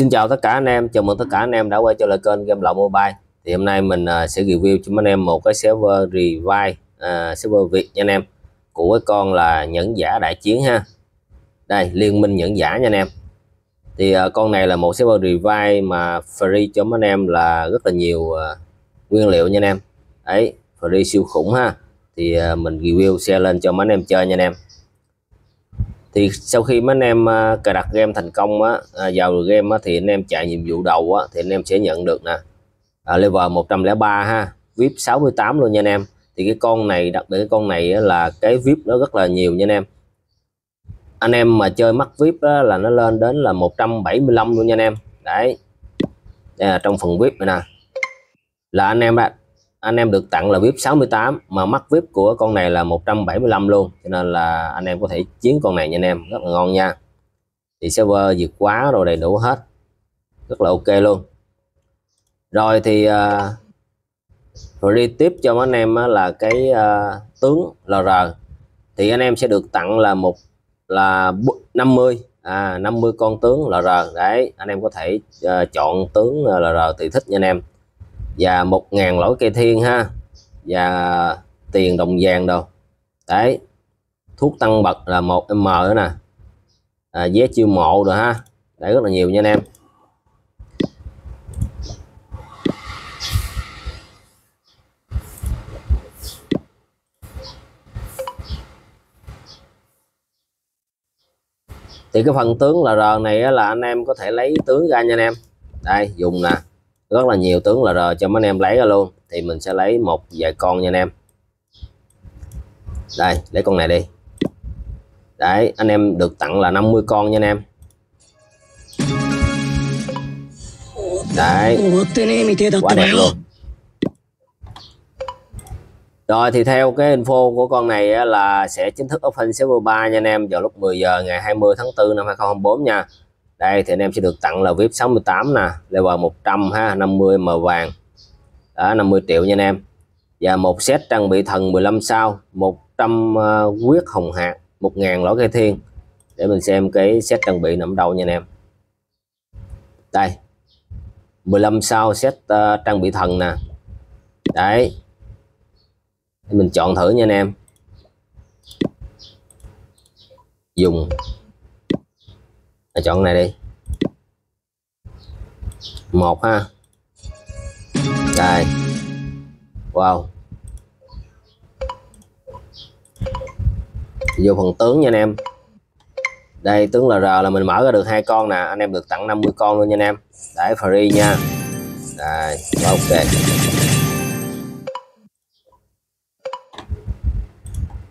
Xin chào tất cả anh em, chào mừng tất cả anh em đã quay trở lại kênh Game Lậu Mobile. Thì hôm nay mình uh, sẽ review cho anh em một cái server revive uh, server Việt nha anh em của cái con là nhẫn giả đại chiến ha. Đây, liên minh nhẫn giả nha anh em. Thì uh, con này là một server revive mà free cho anh em là rất là nhiều uh, nguyên liệu nha anh em. Đấy, free siêu khủng ha. Thì uh, mình review xe lên cho mấy anh em chơi nha anh em thì sau khi mấy anh em à, cài đặt game thành công á à, vào game á, thì anh em chạy nhiệm vụ đầu á, thì anh em sẽ nhận được nè. À, level 103 ha vip 68 luôn nha anh em. Thì cái con này đặc biệt cái con này á, là cái vip nó rất là nhiều nha anh em. Anh em mà chơi mắc vip á, là nó lên đến là 175 luôn nha anh em. Đấy. Đây là trong phần vip này nè. Là anh em đã anh em được tặng là VIP 68 mà mắc VIP của con này là 175 luôn cho nên là anh em có thể chiến con này nha anh em rất là ngon nha. Thì server vượt quá rồi đầy đủ hết rất là ok luôn. Rồi thì uh, đi tiếp cho mấy anh em là cái uh, tướng LR thì anh em sẽ được tặng là một là 50 à 50 con tướng LR đấy anh em có thể uh, chọn tướng LR tùy thích nha anh em và một ngàn lỗi cây thiên ha. Và tiền đồng vàng đâu đấy. Thuốc tăng bậc là một m nữa nè. À, vé chiêu mộ rồi ha. Đấy rất là nhiều nha anh em. Thì cái phần tướng là R này là anh em có thể lấy tướng ra nha anh em. Đây dùng nè rất là nhiều tướng là R cho mấy anh em lấy ra luôn. Thì mình sẽ lấy một vài con nha anh em. Đây lấy con này đi. Đấy anh em được tặng là 50 con nha anh em. Đấy. Quá đẹp luôn. Rồi thì theo cái info của con này là sẽ chính thức open server 3 nha anh em vào lúc 10 giờ ngày 20 tháng 4 năm 2024 nha đây thì anh em sẽ được tặng là VIP 68 nè level 100 ha 50 màu vàng. Đó 50 triệu nha anh em. Và một set trang bị thần 15 sao 100 uh, ờ, quyết hồng hạt 1000 lõi cây thiên. Để mình xem cái set trang bị nằm đâu nha anh em. Đây 15 sao set uh, trang bị thần nè. Đấy. Để mình chọn thử nha anh em. Dùng là chọn này đi. Một ha. Đây. Wow. Vô phần tướng nha anh em. Đây, tướng là R là mình mở ra được hai con nè. Anh em được tặng 50 con luôn nha anh em. Để free nha. Đây, ok.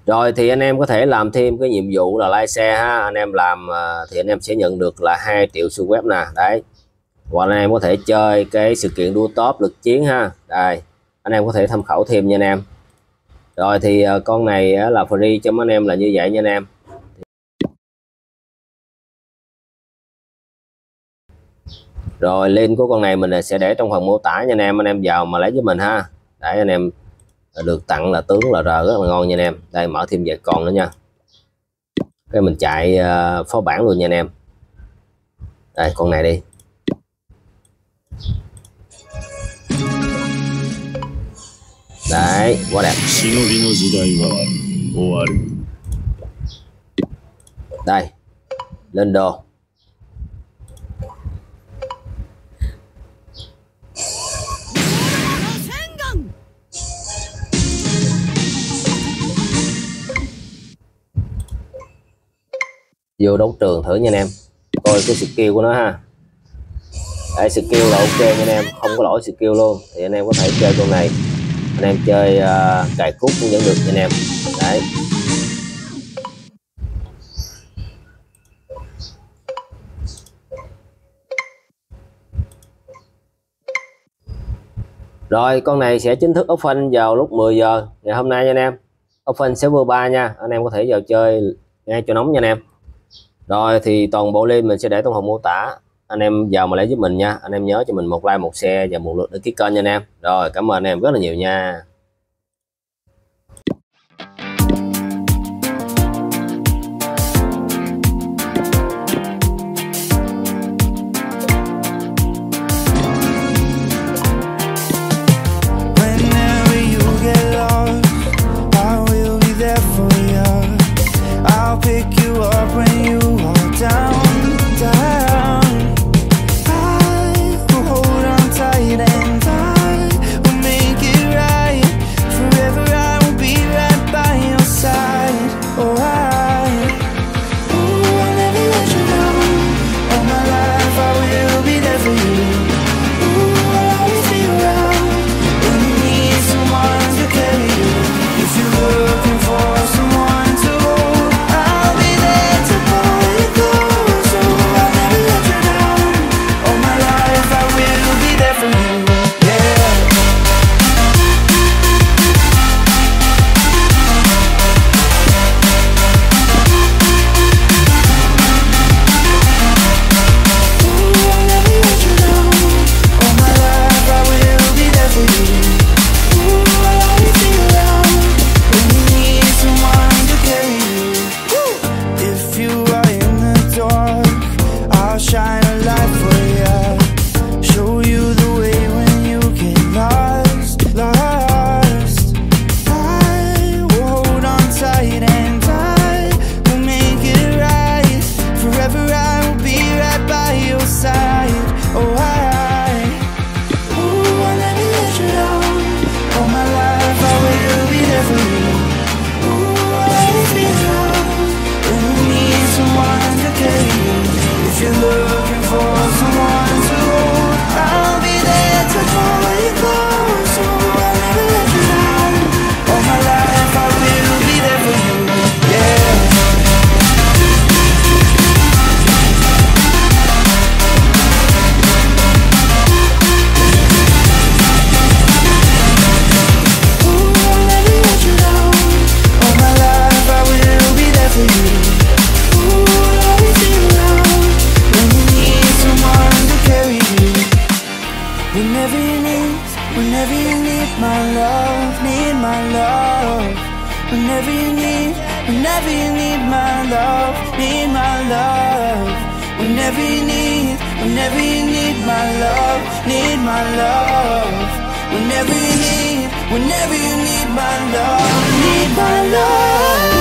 Rồi thì anh em có thể làm thêm cái nhiệm vụ là lái xe ha. Anh em làm à, thì anh em sẽ nhận được là 2 triệu xu web nè. Đấy. Hoặc anh em có thể chơi cái sự kiện đua top lực chiến ha. Đây. Anh em có thể tham khảo thêm nha anh em. Rồi thì à, con này là free cho mấy anh em là như vậy nha anh em. Rồi link của con này mình sẽ để trong phần mô tả nha anh em. Anh em vào mà lấy với mình ha. Để anh em được tặng là tướng là R rất là ngon nha anh em. Đây mở thêm vài con nữa nha. Cái mình chạy uh, phó bản luôn nha anh em. Đây con này đi. Đấy quá đẹp. Đây lên đồ. Vô đấu trường thử nha anh em. Coi cái skill của nó ha. Đấy, skill là ok nha anh em. Không có lỗi skill luôn. Thì anh em có thể chơi con này. Anh em chơi uh, cài cút cũng vẫn được nha anh em. Đấy. Rồi con này sẽ chính thức open vào lúc 10 giờ. Ngày hôm nay nha anh em. Open server 3 nha. Anh em có thể vào chơi ngay cho nóng nha anh em rồi thì toàn bộ link mình sẽ để trong phần mô tả. Anh em vào mà lấy giúp mình nha. Anh em nhớ cho mình một like, một share và một lượt đăng ký kênh nha anh em. Rồi, cảm ơn anh em rất là nhiều nha. Whenever you need, whenever you need my love, need my love. Whenever you need, whenever you need my love, need my love. Whenever you need, whenever you need my love, need my love.